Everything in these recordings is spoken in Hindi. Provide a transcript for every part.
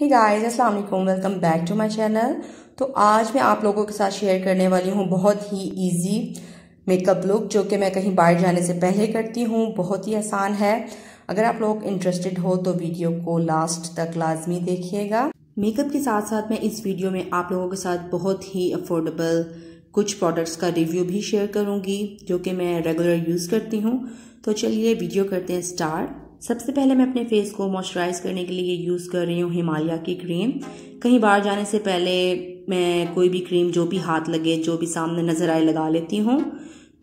गाइस अस्सलाम वालेकुम welcome back to my channel तो आज मैं आप लोगों के साथ शेयर करने वाली हूँ बहुत ही इजी मेकअप लुक जो कि मैं कहीं बाहर जाने से पहले करती हूँ। बहुत ही आसान है। अगर आप लोग इंटरेस्टेड हो तो वीडियो को लास्ट तक लाजमी देखिएगा। मेकअप के साथ साथ मैं इस वीडियो में आप लोगों के साथ बहुत ही अफोर्डेबल कुछ प्रोडक्ट्स का रिव्यू भी शेयर करूँगी, जो कि मैं रेगुलर यूज़ करती हूँ। तो चलिए वीडियो करते हैं स्टार्ट सबसे पहले मैं अपने फेस को मॉइस्चराइज करने के लिए यूज़ कर रही हूँ हिमालय की क्रीम कहीं बाहर जाने से पहले मैं कोई भी क्रीम जो भी हाथ लगे, जो भी सामने नज़र आए, लगा लेती हूँ.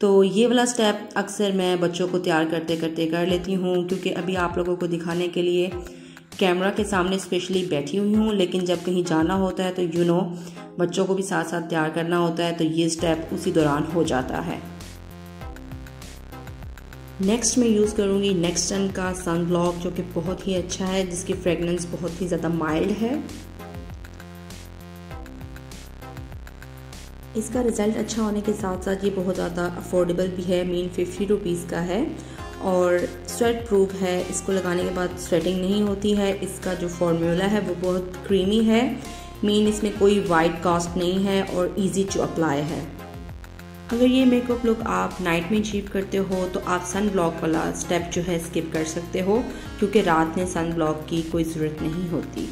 तो ये वाला स्टेप अक्सर मैं बच्चों को तैयार करते करते कर लेती हूँ, क्योंकि अभी आप लोगों को दिखाने के लिए कैमरा के सामने स्पेशली बैठी हुई हूँ. लेकिन जब कहीं जाना होता है तो यू नो बच्चों को भी साथ साथ तैयार करना होता है तो ये स्टेप उसी दौरान हो जाता है. नेक्स्ट मैं यूज़ करूँगी नेक्स्ट नेक्स्टन का सन ब्लॉक जो कि बहुत ही अच्छा है, जिसकी फ्रेगनेंस बहुत ही ज़्यादा माइल्ड है। इसका रिज़ल्ट अच्छा होने के साथ साथ ये बहुत ज़्यादा अफोर्डेबल भी है मीन फिफ्टी रुपीज़ का है। और स्वेट प्रूफ है, इसको लगाने के बाद स्वेटिंग नहीं होती है। इसका जो फॉर्मूला है, वो बहुत क्रीमी है। मीन इसमें कोई वाइट कास्ट नहीं है और इजी टू अप्लाई है। अगर ये मेकअप लुक आप नाइट में अचीव करते हो तो आप सन ब्लॉक वाला स्टेप जो है स्किप कर सकते हो, क्योंकि रात में सन ब्लॉक की कोई ज़रूरत नहीं होती।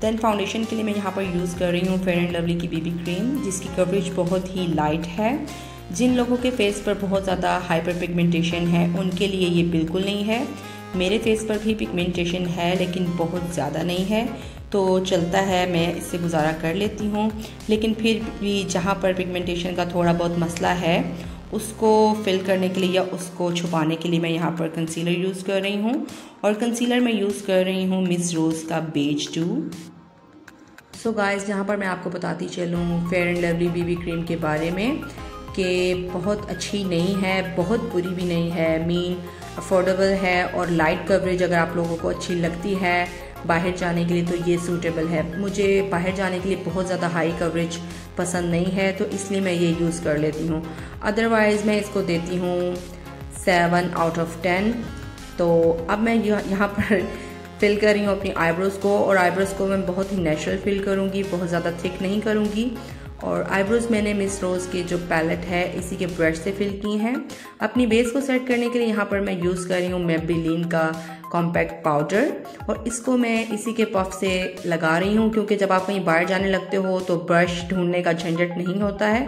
देन फाउंडेशन के लिए मैं यहाँ पर यूज़ कर रही हूँ फेयर एंड लवली की बीबी क्रीम जिसकी कवरेज बहुत ही लाइट है। जिन लोगों के फेस पर बहुत ज़्यादा हाइपर पिगमेंटेशन है, उनके लिए ये बिल्कुल नहीं है। मेरे फेस पर भी पिगमेंटेशन है, लेकिन बहुत ज़्यादा नहीं है। तो चलता है, मैं इससे गुजारा कर लेती हूँ। लेकिन फिर भी जहाँ पर पिगमेंटेशन का थोड़ा बहुत मसला है, उसको फिल करने के लिए या उसको छुपाने के लिए मैं यहाँ पर कंसीलर यूज़ कर रही हूँ। और कंसीलर मैं यूज़ कर रही हूँ मिस रोज़ का बेज टू सो गाइस जहाँ पर मैं आपको बताती चलूँ Fair and Lovely BB cream के बारे में, कि बहुत अच्छी नहीं है, बहुत बुरी भी नहीं है। मीन अफोर्डेबल है और लाइट कवरेज अगर आप लोगों को अच्छी लगती है बाहर जाने के लिए तो ये सूटेबल है। मुझे बाहर जाने के लिए बहुत ज़्यादा हाई कवरेज पसंद नहीं है तो इसलिए मैं ये यूज़ कर लेती हूँ। अदरवाइज़ मैं इसको देती हूँ सेवन आउट ऑफ़ टेन तो अब मैं यहाँ पर फिल कर रही हूँ अपनी आईब्रोज़ को, और आईब्रोज़ को मैं बहुत ही नेचुरल फिल करूँगी, बहुत ज़्यादा थिक नहीं करूँगी। और आईब्रोज़ मैंने मिस रोज़ के जो पैलेट है, इसी के ब्रश से फिल की हैं। अपनी बेस को सेट करने के लिए यहाँ पर मैं यूज़ कर रही हूँ मेबिलीन का कॉम्पैक्ट पाउडर और इसको मैं इसी के पफ से लगा रही हूँ क्योंकि जब आप कहीं बाहर जाने लगते हो तो ब्रश ढूँढने का झंझट नहीं होता है।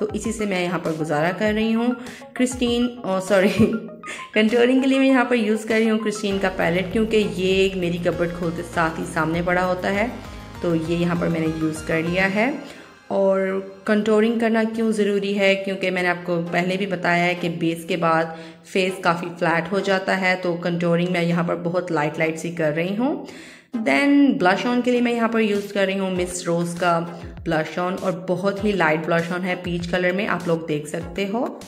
तो इसी से मैं यहाँ पर गुजारा कर रही हूँ। क्रिस्टीन सॉरी, कंट्रोलिंग के लिए मैं यहाँ पर यूज़ कर रही हूँ क्रिस्टीन का पैलेट क्योंकि ये मेरी कपड़ खोलते साथ ही सामने पड़ा होता है। तो ये यहाँ पर मैंने यूज़ कर लिया है। और कंटोरिंग करना क्यों ज़रूरी है? क्योंकि मैंने आपको पहले भी बताया है कि बेस के बाद फेस काफ़ी फ्लैट हो जाता है तो कंटोरिंग मैं यहाँ पर बहुत लाइट लाइट सी कर रही हूँ। देन ब्लश ऑन के लिए मैं यहाँ पर यूज़ कर रही हूँ मिस रोज़ का ब्लश ऑन और बहुत ही लाइट ब्लश ऑन है। पीच कलर में आप लोग देख सकते हो।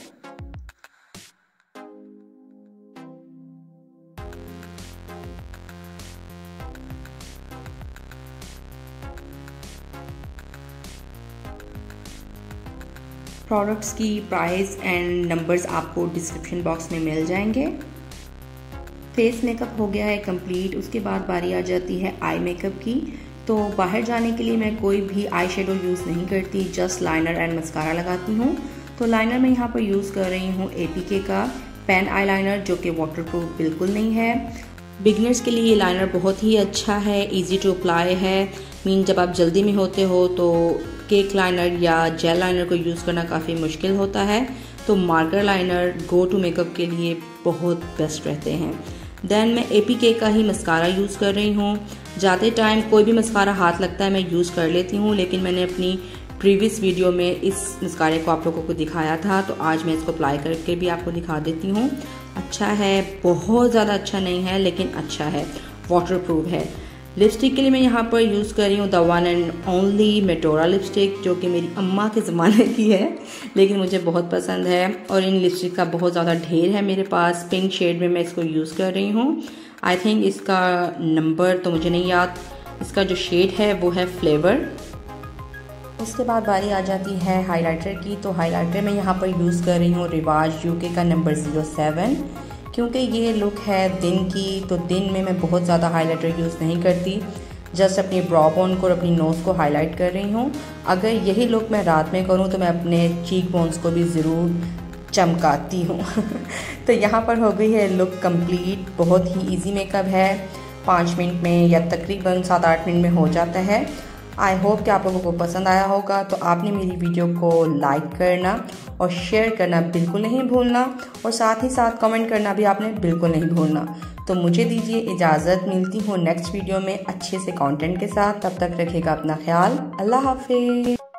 प्रोडक्ट्स की प्राइस एंड नंबर्स आपको डिस्क्रिप्शन बॉक्स में मिल जाएँगे। फेस मेकअप हो गया है कंप्लीट उसके बाद बारी आ जाती है आई मेकअप की। तो बाहर जाने के लिए मैं कोई भी आई शेडो यूज़ नहीं करती जस्ट लाइनर एंड मस्कारा लगाती हूँ। तो लाइनर मैं यहाँ पर यूज़ कर रही हूँ ए का पेन आई लाइनर जो कि वाटर बिल्कुल नहीं है। बिगनर्स के लिए ये लाइनर बहुत ही अच्छा है इजी टू अप्लाई है। मीन जब आप जल्दी में होते हो तो केक लाइनर या जेल लाइनर को यूज़ करना काफ़ी मुश्किल होता है। तो marker liner go to makeup के लिए बहुत बेस्ट रहते हैं। देन मैं ए पी के का ही मस्कारा यूज़ कर रही हूँ। जाते टाइम कोई भी मस्कारा हाथ लगता है, मैं यूज़ कर लेती हूँ, लेकिन मैंने अपनी प्रीवियस वीडियो में इस मस्कारे को आप लोगों को दिखाया था तो आज मैं इसको अप्लाई करके भी आपको दिखा देती हूँ। अच्छा है, बहुत ज़्यादा अच्छा नहीं है, लेकिन अच्छा है। वाटर प्रूफ है। लिपस्टिक के लिए मैं यहाँ पर यूज़ कर रही हूँ द वन एंड ओनली मेटोरा लिपस्टिक जो कि मेरी अम्मा के ज़माने की है, लेकिन मुझे बहुत पसंद है और इन लिपस्टिक का बहुत ज़्यादा ढेर है मेरे पास। पिंक शेड में मैं इसको यूज़ कर रही हूँ। आई थिंक इसका नंबर तो मुझे नहीं याद। इसका जो शेड है वो है फ्लेवर उसके बाद बारी आ जाती है हाइलाइटर की तो हाइलाइटर मैं यहाँ पर यूज़ कर रही हूँ रिवाज यूके का नंबर ज़ीरो सेवन क्योंकि ये लुक है दिन की तो दिन में मैं बहुत ज़्यादा हाइलाइटर यूज़ नहीं करती। जस्ट अपनी ब्रॉ बोन को और अपनी नोज़ को हाईलाइट कर रही हूँ। अगर यही लुक मैं रात में करूँ तो मैं अपने चीक बोन्स को भी ज़रूर चमकाती हूँ। तो यहाँ पर हो गई है लुक कंप्लीट बहुत ही इजी मेकअप है। पाँच मिनट में या तकरीबन सात आठ मिनट में हो जाता है। आई होप कि आप लोगों को पसंद आया होगा। तो आपने मेरी वीडियो को लाइक करना और शेयर करना बिल्कुल नहीं भूलना और साथ ही साथ कमेंट करना भी आपने बिल्कुल नहीं भूलना। तो मुझे दीजिए इजाज़त, मिलती हूँ नेक्स्ट वीडियो में अच्छे से कंटेंट के साथ। तब तक रखेगा अपना ख्याल। अल्लाह हाफिज़।